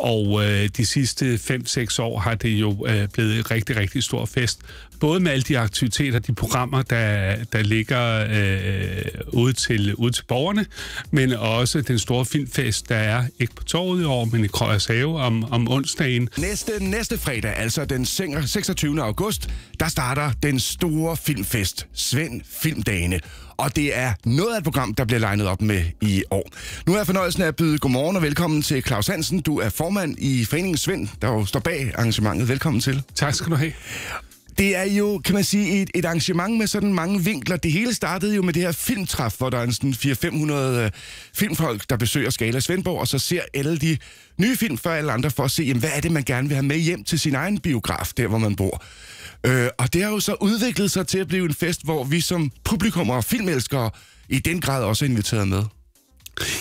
Og øh, de sidste 5-6 år har det jo øh, blevet et rigtig, rigtig stor fest. Både med alle de aktiviteter, de programmer, der, der ligger øh, ude, til, ude til borgerne, men også den store filmfest, der er ikke på torvet i år, men i Krøjers Have om, om onsdagen. Næste, næste fredag, altså den 26. august, der starter den store filmfest, Svend Filmdagene. Og det er noget af et program, der bliver legnet op med i år. Nu er jeg fornøjelsen af at byde godmorgen og velkommen til Claus Hansen. Du er formand i Foreningen Svend, der jo står bag arrangementet. Velkommen til. Tak skal du have. Det er jo, kan man sige, et, et arrangement med sådan mange vinkler. Det hele startede jo med det her filmtræf, hvor der er sådan 400-500 øh, filmfolk, der besøger Skala Svendborg, og så ser alle de nye film for alle andre for at se, jamen, hvad er det, man gerne vil have med hjem til sin egen biograf, der hvor man bor. Øh, og det har jo så udviklet sig til at blive en fest, hvor vi som publikum og filmelskere i den grad også er inviteret med.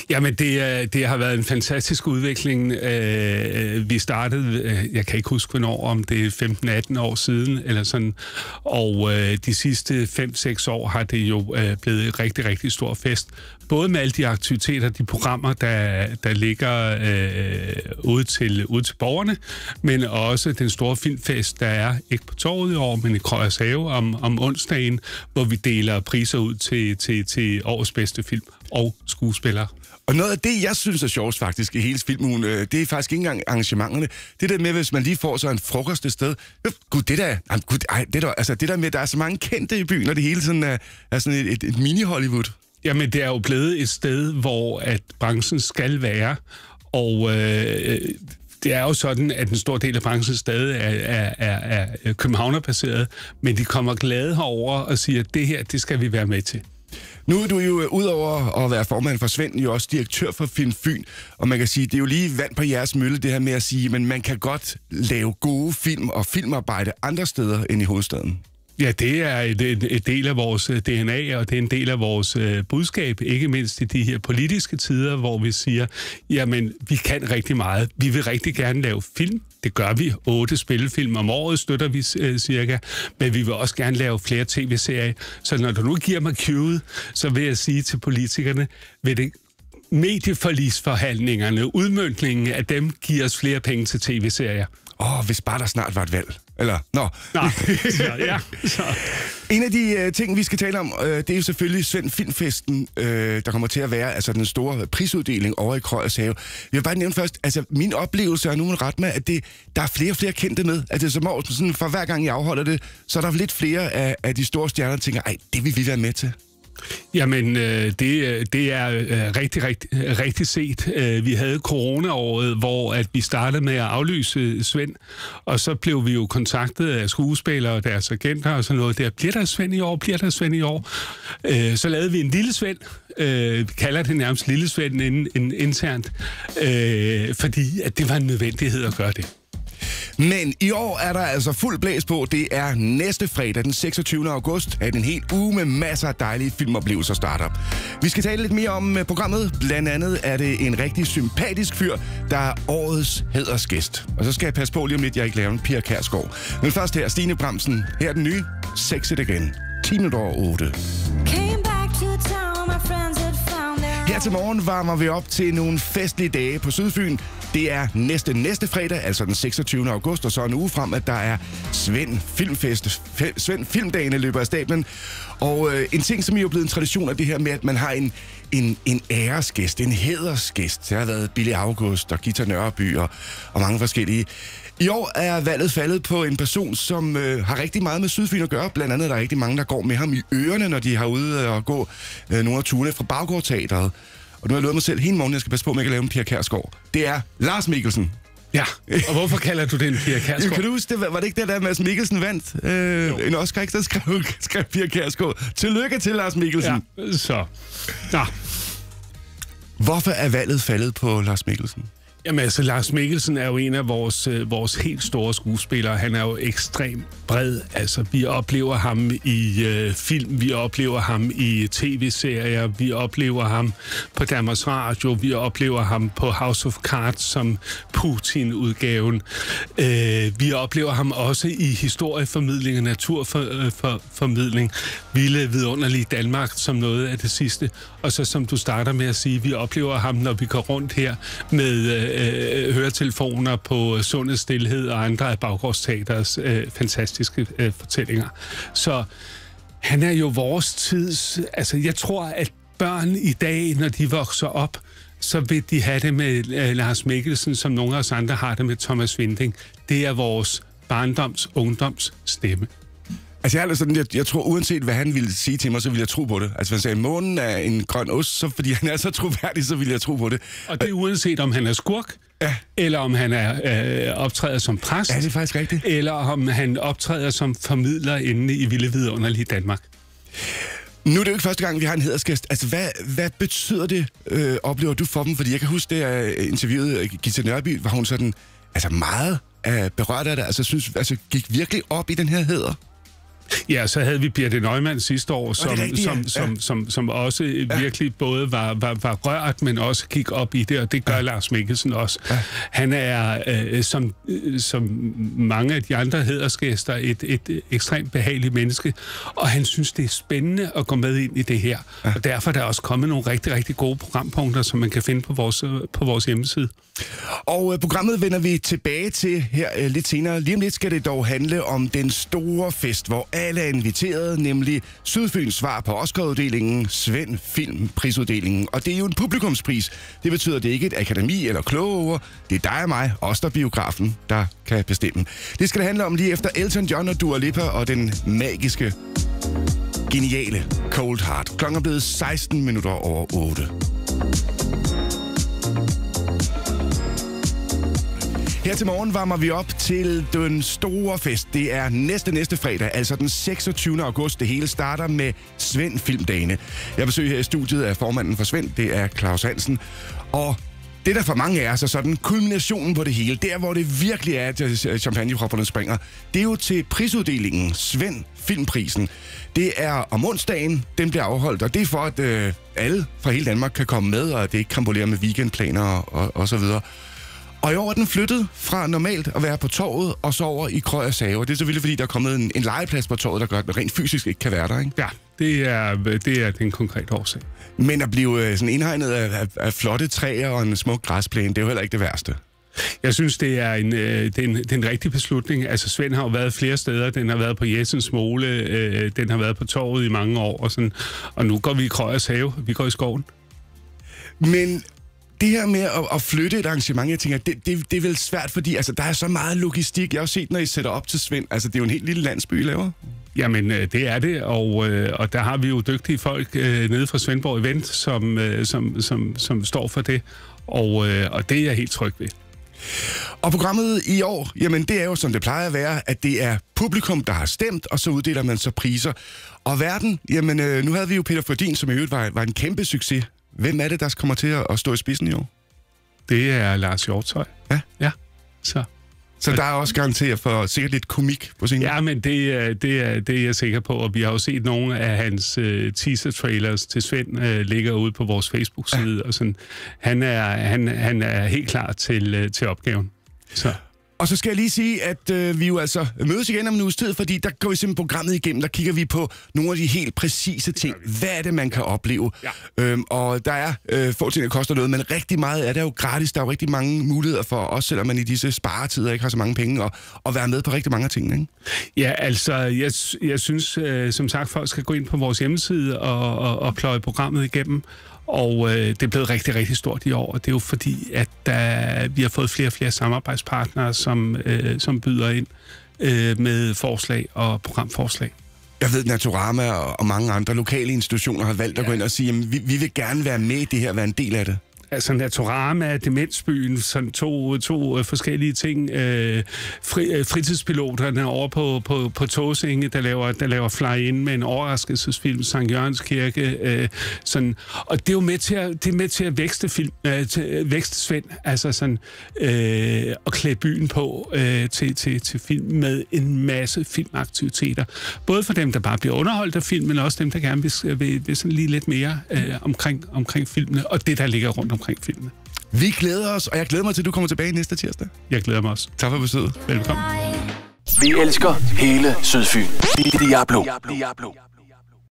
Jamen, det, det har været en fantastisk udvikling. Øh, vi startede, øh, jeg kan ikke huske hvornår, om det er 15-18 år siden, eller sådan. Og øh, de sidste 5-6 år har det jo øh, blevet et rigtig, rigtig stor fest. Både med alle de aktiviteter, de programmer, der, der ligger øh, ude, til, ude til borgerne, men også den store filmfest, der er ikke på torvet i år, men i Krøjers Have om, om onsdagen, hvor vi deler priser ud til, til, til årets bedste film og skuespillere. Og noget af det, jeg synes er sjovt faktisk i hele filmugen, øh, det er faktisk ikke engang arrangementerne. Det der med, hvis man lige får så en frokost et sted. Øh, gud, det der, ej, gud, ej, det der, altså det der med, der er så mange kendte i byen, og det hele sådan er, er sådan et, et, et mini-Hollywood. Jamen, det er jo blevet et sted, hvor at branchen skal være, og øh, det er jo sådan, at en stor del af branchen stadig er, er, er, er københavnerbaseret, men de kommer glade herover og siger, at det her, det skal vi være med til. Nu er du jo øh, udover at være formand for Svend, jo også direktør for Film Fyn, og man kan sige, det er jo lige vand på jeres mølle, det her med at sige, men man kan godt lave gode film og filmarbejde andre steder end i hovedstaden. Ja, det er et, et, et del af vores øh, DNA, og det er en del af vores øh, budskab, ikke mindst i de her politiske tider, hvor vi siger, jamen, vi kan rigtig meget. Vi vil rigtig gerne lave film. Det gør vi. Otte spillefilm om året støtter vi øh, cirka. Men vi vil også gerne lave flere tv-serier. Så når du nu giver mig cueet, så vil jeg sige til politikerne, vil det medieforlisforhandlingerne, udmyndningen af dem, giver os flere penge til tv-serier. Åh, oh, hvis bare der snart var et valg. Eller, nå. Nej, ja. Så. En af de uh, ting, vi skal tale om, uh, det er jo selvfølgelig Svend Filmfesten, uh, der kommer til at være, altså den store prisuddeling over i Krøjers Have. Jeg vil bare nævne først, altså min oplevelse er nu ret med, at det, der er flere og flere kendte med. At det er som om, sådan, for hver gang jeg afholder det, så er der lidt flere af, af de store stjerner, der tænker, ej, det vil vi være med til. Jamen, øh, det, øh, det er øh, rigtig, rigtig, rigtig set. Øh, vi havde coronaåret, hvor at vi startede med at aflyse øh, Svend, og så blev vi jo kontaktet af skuespillere og deres agenter og sådan noget der. Bliver der Svend i år? Bliver der Svend i år? Øh, så lavede vi en lille Svend. Øh, vi kalder det nærmest lille Svend in, in, internt, øh, fordi at det var en nødvendighed at gøre det. Men i år er der altså fuld blæs på. Det er næste fredag, den 26. august, at en hel uge med masser af dejlige filmoplevelser starter. Vi skal tale lidt mere om øh, programmet. Blandt andet er det en rigtig sympatisk fyr, der er årets hædersgæst. Og så skal jeg passe på lige om lidt, jeg ikke laver en Pia Kærsgaard. Men først her, Stine Bremsen. Her er den nye. Sex it again. 10 minutter over 8. Her til morgen varmer vi op til nogle festlige dage på Sydfyn. Det er næste næste fredag, altså den 26. august, og så en uge frem, at der er Svend Filmfest. Svend Filmdagene løber af stablen. Og øh, en ting, som er jo blevet en tradition, er det her med, at man har en, en, en æresgæst, en hædersgæst. Der har været Billy August og Gita Nørreby og, og mange forskellige. I år er valget faldet på en person, som øh, har rigtig meget med Sydfyn at gøre. Blandt andet er der rigtig mange, der går med ham i ørerne, når de har ude og gå øh, nogle af turene fra Baggårdteateret. Og nu har jeg lovet mig selv hele morgen, jeg skal passe på, at jeg kan lave en Pia Kærsgaard. Det er Lars Mikkelsen. Ja, og hvorfor kalder du den Pia Kærsgaard? kan du huske, det, var det ikke det der, Mads Mikkelsen vandt? Øh, en Oscar, ikke? Der skrev, skrev Pia Kærsgaard. Tillykke til Lars Mikkelsen. Ja, så. Nå. Hvorfor er valget faldet på Lars Mikkelsen? Jamen altså, Lars Mikkelsen er jo en af vores, øh, vores helt store skuespillere. Han er jo ekstremt bred. Altså, vi oplever ham i øh, film, vi oplever ham i tv-serier, vi oplever ham på Danmarks Radio, vi oplever ham på House of Cards som Putin-udgaven. Øh, vi oplever ham også i historieformidling og naturformidling. Vilde vidunderlige Danmark som noget af det sidste. Og så som du starter med at sige, vi oplever ham, når vi går rundt her med øh, øh, høretelefoner på Sundets Stilhed og andre af Baggårdsteaters øh, fantastiske øh, fortællinger. Så han er jo vores tids... Altså, jeg tror, at børn i dag, når de vokser op, så vil de have det med øh, Lars Mikkelsen, som nogle af os andre har det med Thomas Vinding. Det er vores barndoms, ungdoms stemme. Altså, jeg, er sådan, jeg, jeg tror, uanset hvad han ville sige til mig, så ville jeg tro på det. Altså, hvis han sagde, månen er en grøn ost, så fordi han er så troværdig, så ville jeg tro på det. Og det er uanset, om han er skurk, ja. eller om han er øh, optræder som præst. Ja, det er faktisk rigtigt. Eller om han optræder som formidler inde i Vilde Vidunderlige Danmark. Nu er det jo ikke første gang, vi har en hedersgæst. Altså, hvad, hvad betyder det, øh, oplever du for dem? Fordi jeg kan huske, da jeg interviewede Gita Nørby, var hun sådan altså meget øh, berørt af det. Altså, synes, altså, gik virkelig op i den her heder. Ja, så havde vi Birte Neumann sidste år, som, rigtigt, som, ja. som, som, som også ja. virkelig både var, var, var rørt, men også gik op i det, og det gør ja. Lars Mikkelsen også. Ja. Han er, øh, som, øh, som mange af de andre hedersgæster, et, et ekstremt behageligt menneske, og han synes, det er spændende at gå med ind i det her. Ja. Og derfor er der også kommet nogle rigtig, rigtig gode programpunkter, som man kan finde på vores, på vores hjemmeside. Og øh, programmet vender vi tilbage til her øh, lidt senere. Lige om lidt skal det dog handle om den store fest, hvor alle er inviteret, nemlig Sydfyns svar på Oscar-uddelingen, Film Filmprisuddelingen. Og det er jo en publikumspris. Det betyder, at det ikke er et akademi eller kloge Det er dig og mig, os der biografen, der kan bestemme. Det skal det handle om lige efter Elton John og Dua Lipa og den magiske, geniale Cold Heart. Klokken er blevet 16 minutter over 8. Her til morgen varmer vi op til den store fest. Det er næste næste fredag, altså den 26. august. Det hele starter med Svend Filmdagene. Jeg besøger her i studiet af formanden for Svend, det er Claus Hansen. Og det, der for mange er så sådan kulminationen på det hele, der hvor det virkelig er, at øh, champagnepropperne springer, det er jo til prisuddelingen Svend Filmprisen. Det er om onsdagen, den bliver afholdt, og det er for, at øh, alle fra hele Danmark kan komme med, og det ikke krambolerer med weekendplaner og, og, og så videre. Og i år er den flyttet fra normalt at være på torvet og så over i Krøjers Have. Det er selvfølgelig, fordi der er kommet en, en legeplads på torvet, der gør, at den rent fysisk ikke kan være der, ikke? Ja, det er, det er den konkrete årsag. Men at blive øh, sådan indhegnet af, af, af flotte træer og en smuk græsplæne, det er jo heller ikke det værste. Jeg synes, det er en, øh, det er en, det er en rigtig beslutning. Altså, Svend har jo været flere steder. Den har været på Jessens Mole, øh, den har været på torvet i mange år, og, sådan, og nu går vi i Krøjers Have. Vi går i skoven. Men det her med at, at flytte et arrangement, jeg tænker, det, det, det er vel svært, fordi altså, der er så meget logistik. Jeg har også set, når I sætter op til Svend, altså det er jo en helt lille landsby, I laver. Jamen, øh, det er det, og, øh, og der har vi jo dygtige folk øh, nede fra Svendborg Event, som, øh, som, som, som står for det, og, og det er jeg helt tryg ved. Og programmet i år, jamen det er jo som det plejer at være, at det er publikum, der har stemt, og så uddeler man så priser. Og verden, jamen øh, nu havde vi jo Peter Fordin, som i øvrigt var, var en kæmpe succes Hvem er det, der kommer til at stå i spidsen i år? Det er Lars Hjortøj. Ja? Ja, så... Så der er også garanteret for sikkert lidt komik på scenen? Ja, men det, er, det, er, det er jeg sikker på, og vi har jo set nogle af hans uh, teaser-trailers til Svend uh, ligger ude på vores Facebook-side, ja. og sådan. Han er, han, han er helt klar til, uh, til opgaven. Så. Og så skal jeg lige sige, at øh, vi jo altså mødes igen om en uges tid, fordi der går vi simpelthen programmet igennem, der kigger vi på nogle af de helt præcise ting. Hvad er det, man kan opleve? Ja. Øhm, og der er øh, få ting, der koster noget, men rigtig meget er det jo gratis. Der er jo rigtig mange muligheder for os, selvom man i disse sparetider ikke har så mange penge, og, og være med på rigtig mange af tingene. Ikke? Ja, altså, jeg, jeg synes, øh, som sagt, folk skal gå ind på vores hjemmeside og, og, og pløje programmet igennem. Og øh, det er blevet rigtig, rigtig stort i år, og det er jo fordi, at der, vi har fået flere og flere samarbejdspartnere, som, øh, som byder ind øh, med forslag og programforslag. Jeg ved, Naturama og mange andre lokale institutioner har valgt at ja. gå ind og sige, at vi, vi vil gerne være med i det her, være en del af det altså Naturama, Demensbyen, sådan to, to øh, forskellige ting. Øh, fri, øh, fritidspiloterne over på, på, på Tåsinge, der laver, der laver fly-in med en overraskelsesfilm, Sankt Jørgens Kirke. Øh, sådan. Og det er jo med til at, det er med til at vækste, film, øh, til, øh, vækste Svend, altså sådan, øh, at klæde byen på øh, til, til, til film med en masse filmaktiviteter. Både for dem, der bare bliver underholdt af film, men også dem, der gerne vil, vil, vil sådan lige lidt mere øh, omkring, omkring filmene, og det, der ligger rundt omkring filmene. Vi glæder os, og jeg glæder mig til, at du kommer tilbage næste tirsdag. Jeg glæder mig også. Tak for besøget. Velkommen. Vi elsker hele Sydfyn. Diablo. Diablo.